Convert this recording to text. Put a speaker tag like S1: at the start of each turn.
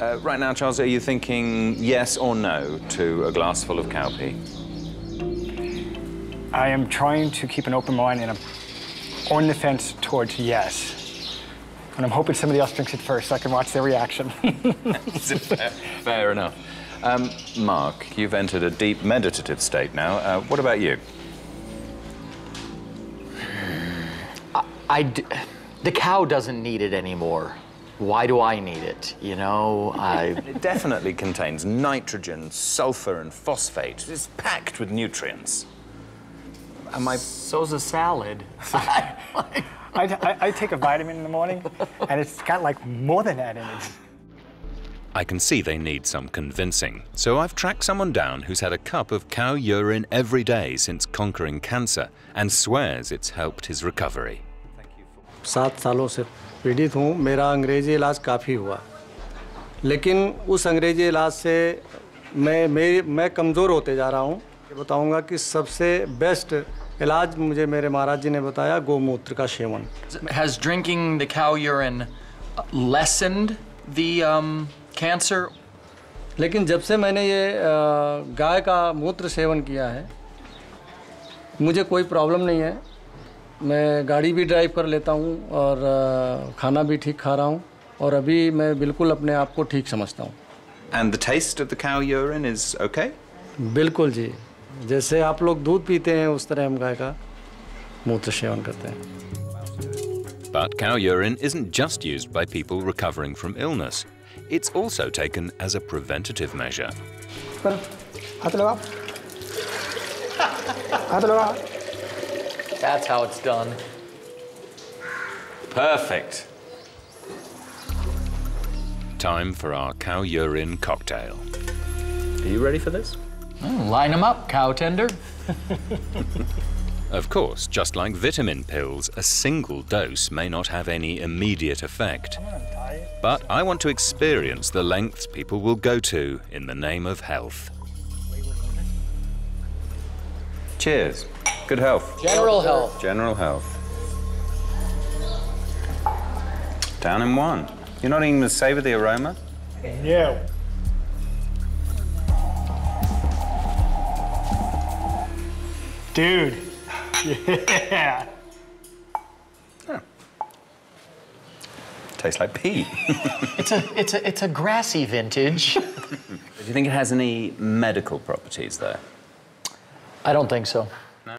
S1: Uh, right now, Charles, are you thinking yes or no to a glass full of cow pee?
S2: I am trying to keep an open mind and I'm on the fence towards yes. And I'm hoping somebody else drinks it first so I can watch their reaction.
S1: fair, fair enough. Um, Mark, you've entered a deep meditative state now. Uh, what about you?
S3: I d- the cow doesn't need it anymore. Why do I need it? You know, I.
S1: It definitely contains nitrogen, sulfur, and phosphate. It's packed with nutrients. Am I
S3: So's a salad.
S2: I, I, I take a vitamin in the morning and it's got like more than that in it.
S4: I can see they need some convincing, so I've tracked someone down who's had a cup of cow urine every day since conquering cancer and swears it's helped his recovery.
S5: सात सालों से पीड़ित हूँ। मेरा अंग्रेज़ी इलाज काफ़ी हुआ। लेकिन उस अंग्रेज़ी इलाज से मैं मेरी मैं कमज़ोर होते जा रहा हूँ। बताऊँगा कि सबसे बेस्ट इलाज मुझे मेरे महाराज जी ने बताया गोमूत्र का सेवन।
S3: The um,
S5: लेकिन जब से मैंने ये गाय का मूत्र सेवन किया है मुझे कोई प्रॉब्लम नहीं है। मैं गाड़ी भी ड्राइव कर लेता हूँ और खाना भी ठीक खा रहा हूँ और अभी मैं बिल्कुल अपने आप को ठीक समझता हूँ
S1: And the taste of the cow urine is okay?
S5: बिल्कुल जी जैसे आप लोग दूध पीते हैं उस तरह हम गाय का मूत्र सेवन करते हैं
S4: But cow urine isn't just used by people recovering from illness. It's also taken as a preventative measure.
S3: That's how it's done.
S1: Perfect.
S4: Time for our cow urine cocktail.
S1: Are you ready for this?
S3: Mm, line them up, cow tender.
S4: Of course, just like vitamin pills, a single dose may not have any immediate effect. But I want to experience the lengths people will go to in the name of health.
S1: Cheers. Good health.
S3: General health.
S1: General health. Down in one. You're not even going to savor the aroma?
S2: No. Dude. Yeah.
S1: Tastes like pee.
S3: It's a it's a it's a grassy vintage.
S1: Do you think it has any medical properties there?
S3: I don't think so.